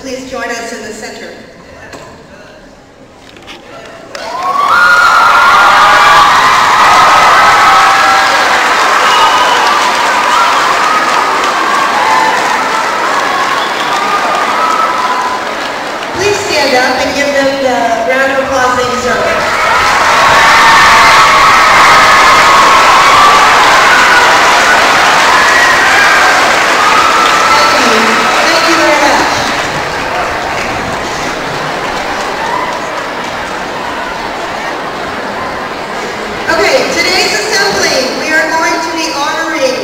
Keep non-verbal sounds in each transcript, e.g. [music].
please join us in the center? Please stand up and give them the round of applause they deserve. Thank you. Thank you very much. Okay, today's assembly, we are going to be honoring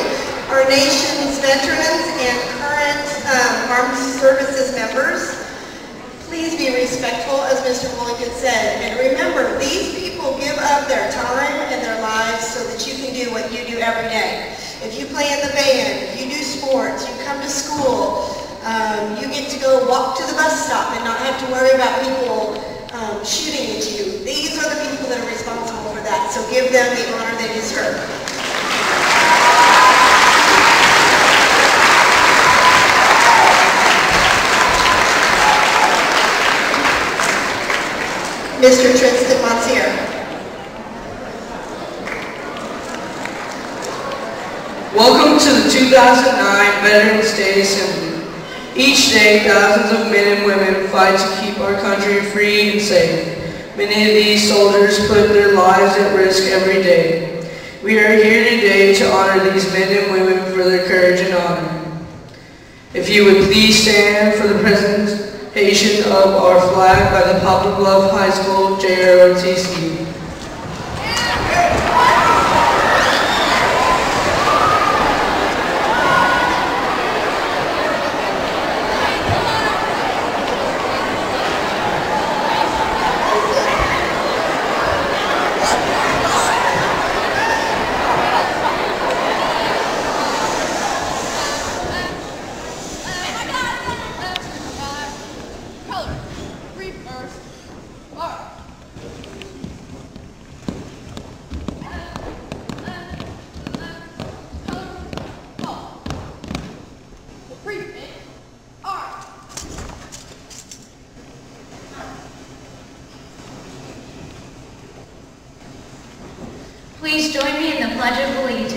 our nation's veterans and current um, armed services members. Please be respectful, as Mulligan said, and remember, these people give up their time and their lives so that you can do what you do every day. If you play in the band, you do sports, you come to school, um, you get to go walk to the bus stop and not have to worry about people um, shooting at you. These are the people that are responsible for that, so give them the honor they deserve. Mr. Tristan Monsieur. Welcome to the 2009 Veterans Day Assembly. Each day, thousands of men and women fight to keep our country free and safe. Many of these soldiers put their lives at risk every day. We are here today to honor these men and women for their courage and honor. If you would please stand for the presentation of our flag the Poplar High School JROTC. Please join me in the Pledge of Allegiance.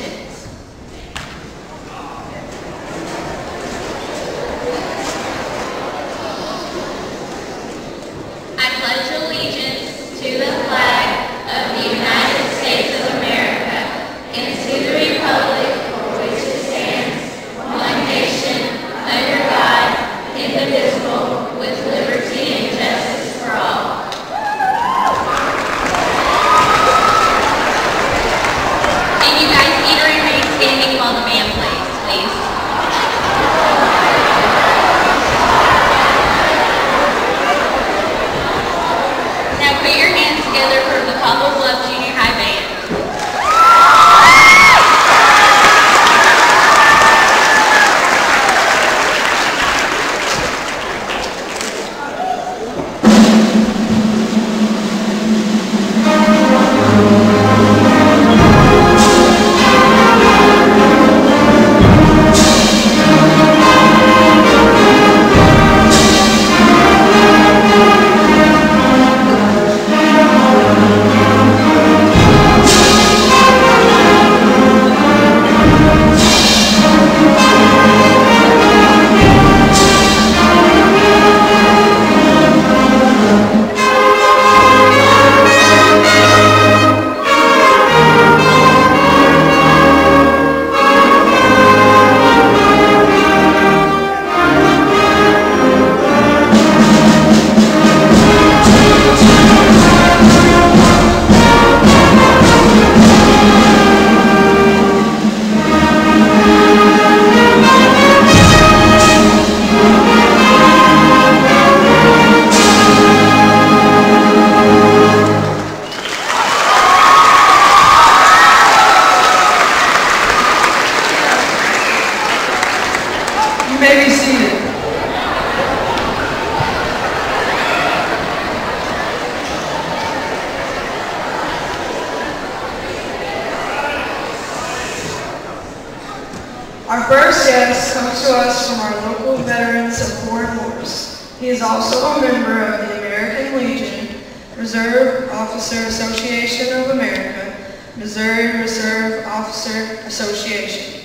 Our first guest comes to us from our local veterans of foreign wars. He is also a member of the American Legion, Reserve Officer Association of America, Missouri Reserve Officer Association.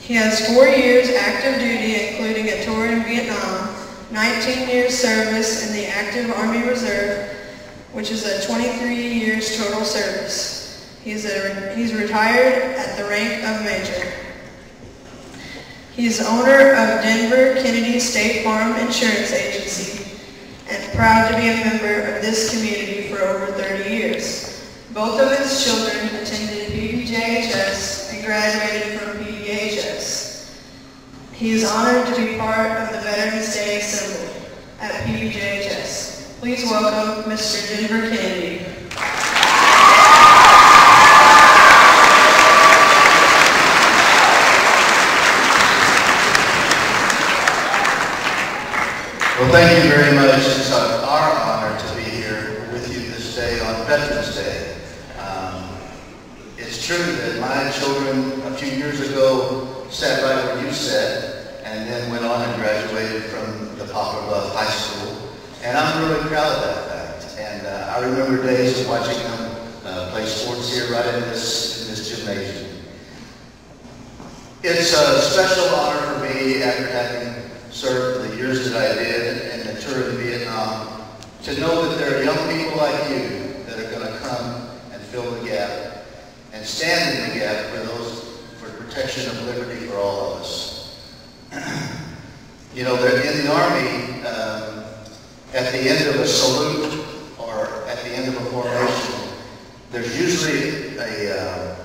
He has four years active duty, including a tour in Vietnam, 19 years service in the active Army Reserve, which is a 23 years total service. He's, a, he's retired at the rank of major. He is owner of Denver Kennedy State Farm Insurance Agency and proud to be a member of this community for over 30 years. Both of his children attended PBJHS and graduated from PBHS. He is honored to be part of the Veterans Day Assembly at PBJHS. Please welcome Mr. Denver Kennedy. Thank you very much. It's our honor to be here with you this day on Veterans Day. Um, it's true that my children a few years ago sat right where you sat and then went on and graduated from the Poplar Bluff High School. And I'm really proud of that fact. And uh, I remember days of watching them uh, play sports here right in this, in this gymnasium. It's a special honor for me after having served the years that I did and the tour in Vietnam to know that there are young people like you that are going to come and fill the gap and stand in the gap for those for protection of liberty for all of us. [clears throat] you know, that in the Army, um, at the end of a salute or at the end of a formation, there's usually a, uh,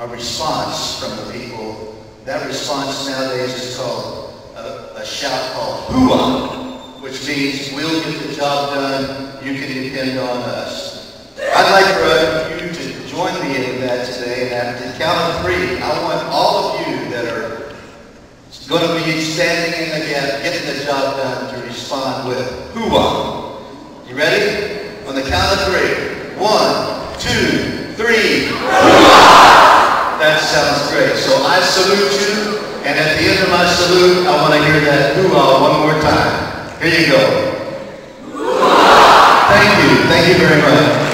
a response from the people. That response nowadays is called a, a shout called hooah, which means we'll get the job done, you can depend on us. I'd like for join me in that today, and at the count of three, I want all of you that are going to be standing in the gap, getting the job done, to respond with hooah. You ready? On the count of three. One, two, three. That sounds great. So I salute you, and at the end of my salute, I want to hear that hoo-ah one more time. Here you go. Thank you. Thank you very much.